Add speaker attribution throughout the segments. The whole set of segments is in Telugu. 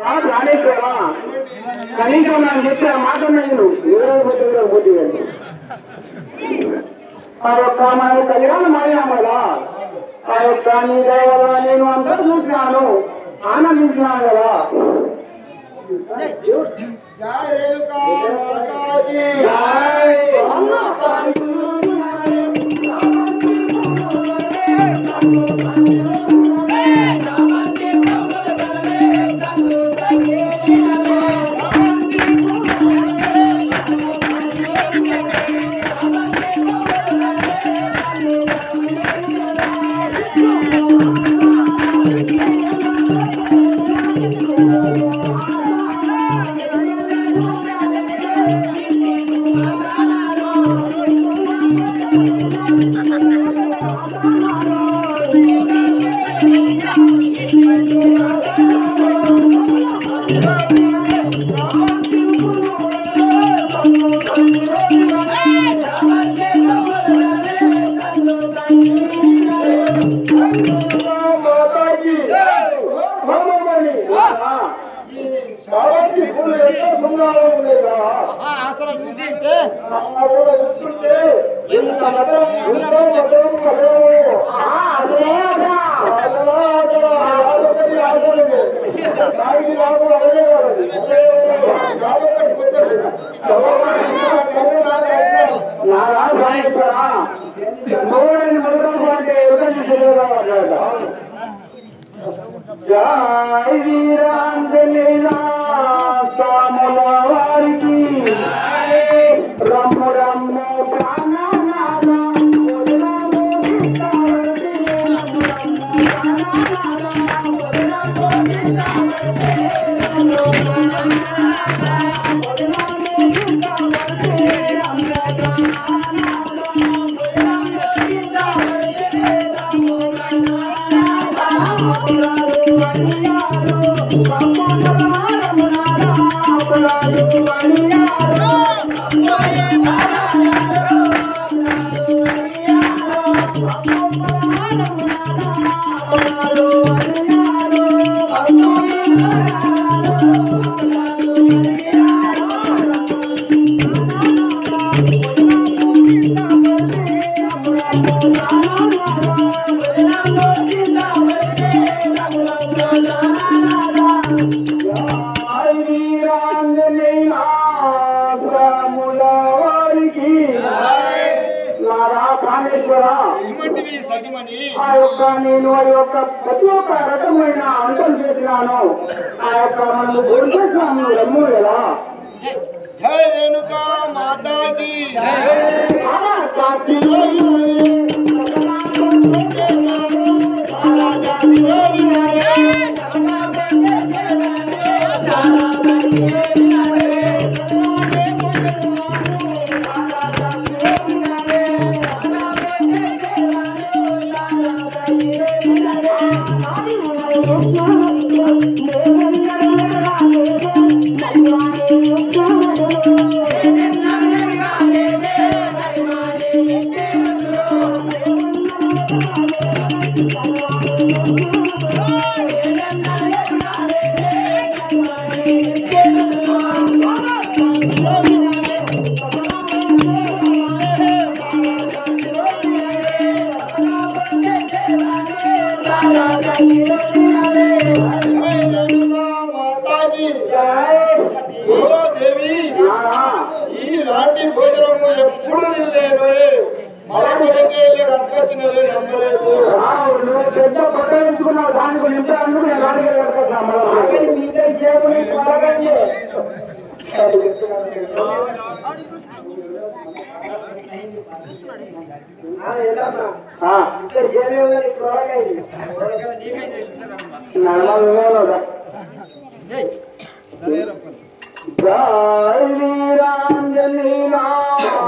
Speaker 1: ఆ ప్రాణేశ్వరా కనీసం నాకు చెప్పిన మాట నేను ఏదో బుద్ధి బుద్ధి ఆ యొక్క మన కళ్యాణం అయినా కదా ఆ యొక్క నీ దయవల్ల నేను అంతా చూసినాను. ఆనందించినాను కదా. మాతాజీ. இந்த மதம் இந்த மதம் அதே ஜாய் வீராந்தன் ఆ యొక్క నేను ఆ యొక్క ప్రతి ఒక్క రకమైన వంటలు చేసినాను. ఆ యొక్క మనము గురిచేసినాము రమ్ము కదా
Speaker 2: జై రేణుకా మాతాజీ
Speaker 1: ఆరా
Speaker 2: ఎప్పుడు తినలేదు మరొకరికి కట్టుకొచ్చినవే నమ్మలేదు.
Speaker 1: పెద్ద పట్ట ఎంచుకున్నావు దానికి నింపడానికి నేను దానికి కట్టుకుంటున్నాను మీతో చేసుకుని త్వరగండి జై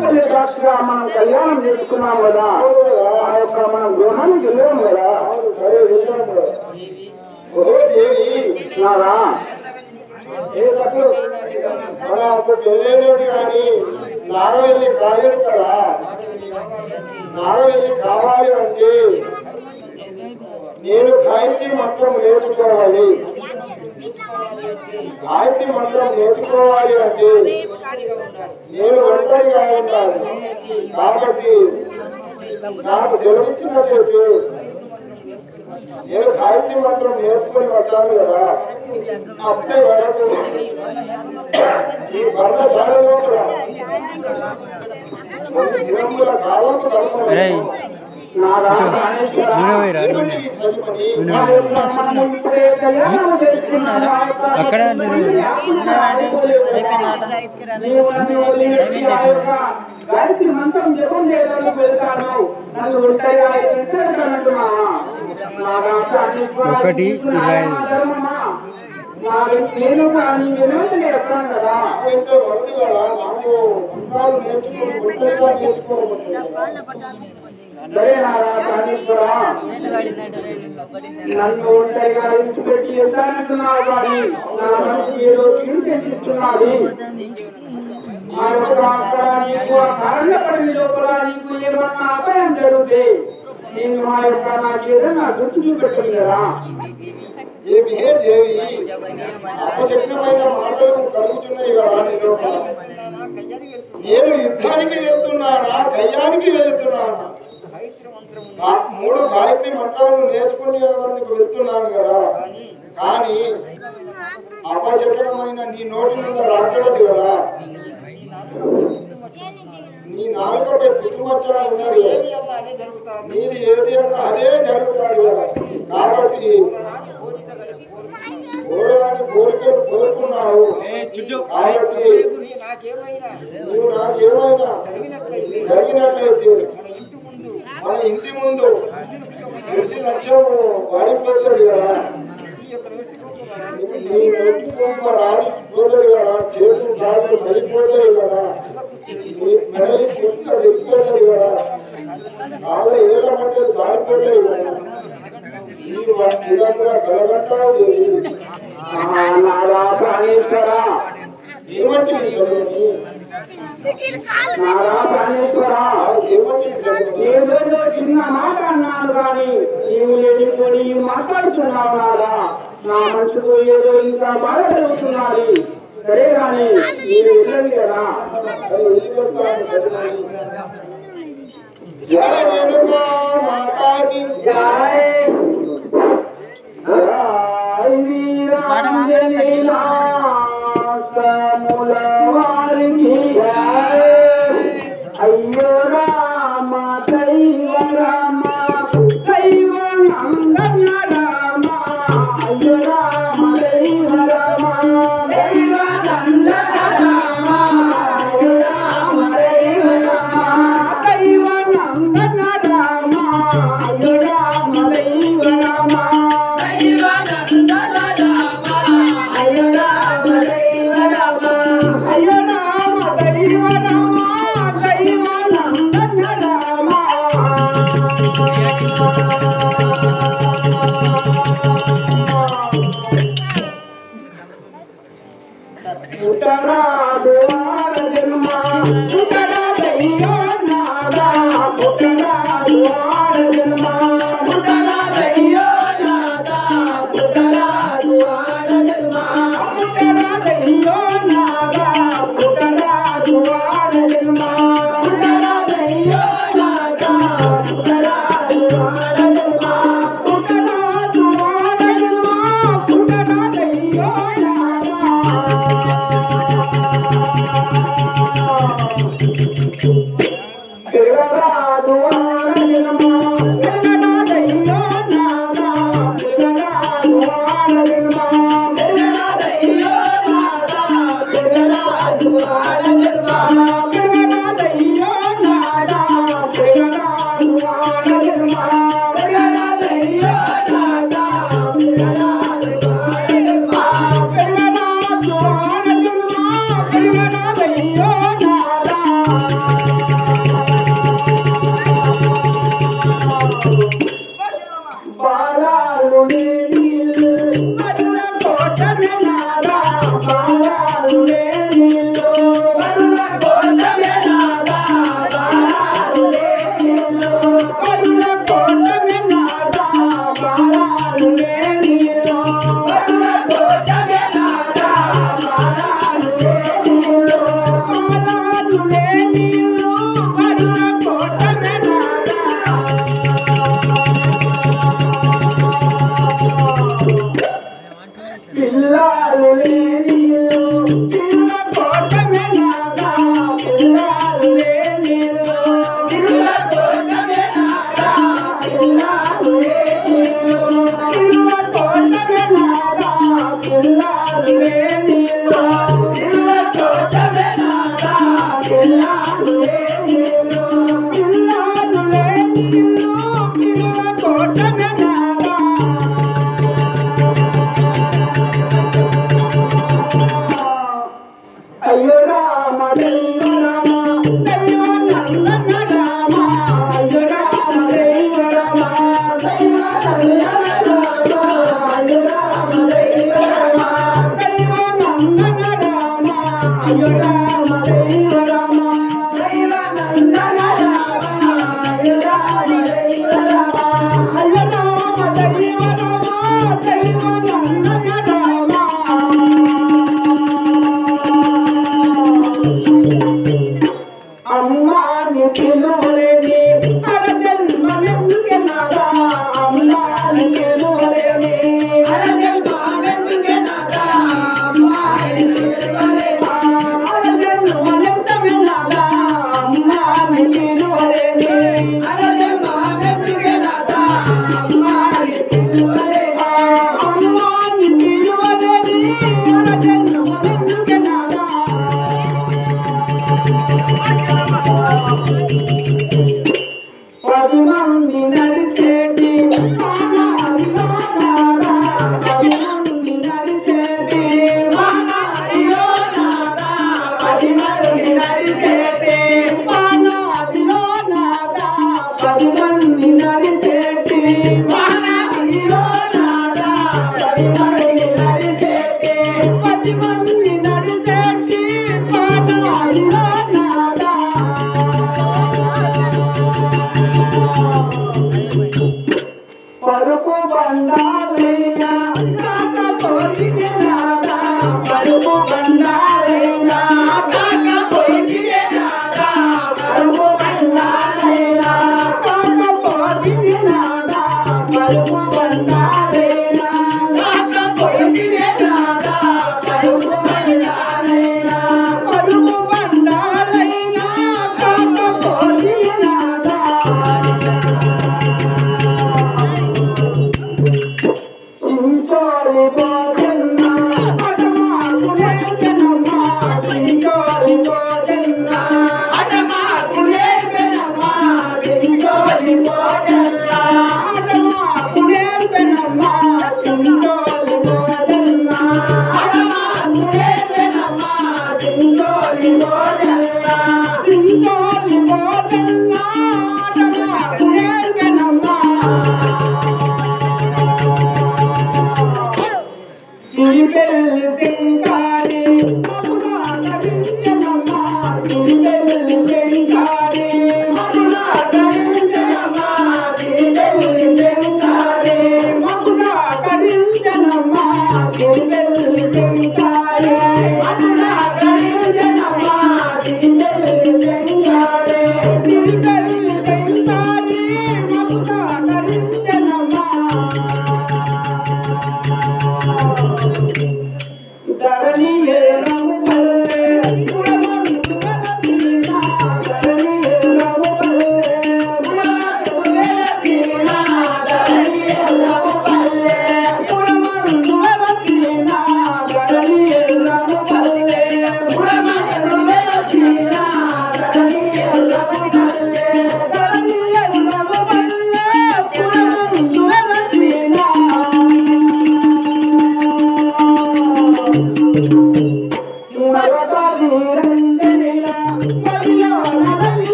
Speaker 1: వెళ్ళే సాక్షిగా మనం కళ్యాణం చేసుకున్నాం కదా ఆ యొక్క మనం గృహానికి వెళ్ళాం కదా. నారా
Speaker 2: ఏ కానీ నాగవెల్లి కాలేదు కదా. నాగవెల్లి కావాలి అంటే నేను గాయత్రి మంత్రం నేర్చుకోవాలి. గాయత్రి మంత్రం నేర్చుకోవాలి అంటే నేను ఒంటరిగా ఉంటాను. కాబట్టి నాకు సెలవిచ్చినట్లయితే నేను గాయత్రి మంత్రం నేర్చుకొని వచ్చాను కదా. అప్పుడే వరకు ఈ పర్ణశాల లోపల కొన్ని దినముల కాలం
Speaker 3: అరే అక్కడ
Speaker 1: గాయత్రి మంత్రం జపం చేయడానికి వెళ్తాను నన్ను ఒంటరిగా
Speaker 3: ఒకటి
Speaker 1: నేను కానీ వినోదం కదా
Speaker 2: ఒంటరిగా నేర్చుకోవాలి
Speaker 1: నన్ను ఒంటరిగా విడిచిపెట్టి వెళ్తానంటున్నావు కానీ నా మనసు ఏదో కీడు తెచ్చిస్తున్నది ఆ యొక్క అక్కడ నీకు ఆ కారణపడి లోపల నీకు ఏమన్నా అపాయం జరిగితే నేను మా యొక్క నాకు ఏదైనా గుర్తు చూపెట్టుంది కదా
Speaker 2: ఏమి హే దేవి అపశక్నమైన మాటలు కలుగుతున్నాయి కదా నీ లోపల నేను యుద్ధానికి వెళ్తున్నానా కయ్యానికి వెళ్తున్నానా ఆ మూడు గాయత్రి మంత్రాలను నేర్చుకునేందుకు వెళ్తున్నాను కదా కానీ అపశకరమైన నీ నోటి నుండి రాకూడదు కదా నీ నాలుకపై పుట్టుమచ్చ ఉన్నది. నీది ఏది అన్నా అదే జరుగుతుంది కదా కాబట్టి కోరడానికి కోరికలు కోరుకున్నావు కాబట్టి నువ్వు నాకేమైనా జరిగినట్లయితే మన ఇంటి ముందు కృషి లక్ష్యం వాడిపోతుంది కదా. నీ నొట్టుకున్న రాలిపోతుంది కదా చేతులు కాళ్ళు సరిపోతాయి కదా. నీ మెడలి పుట్ట వెళ్ళిపోతుంది కదా. కాళ్ళ ఏళ్ళ మధ్యలో జారిపోతాయి కదా. విధంగా కలగంటావు దేవి.
Speaker 1: ఏదేదో చిన్న మాట అన్నాను కానీ నీవు లేనిపోయి మాట్లాడుతున్నావు నాదా? నా మనసుకు ఏదో ఇంకా బాధ కలుగుతున్నది. సరే కానీ నీవు వెళ్ళదు కదా.
Speaker 2: జయ మాతాకి
Speaker 1: సముల వారికి Hallelujah. Thank you. Hey.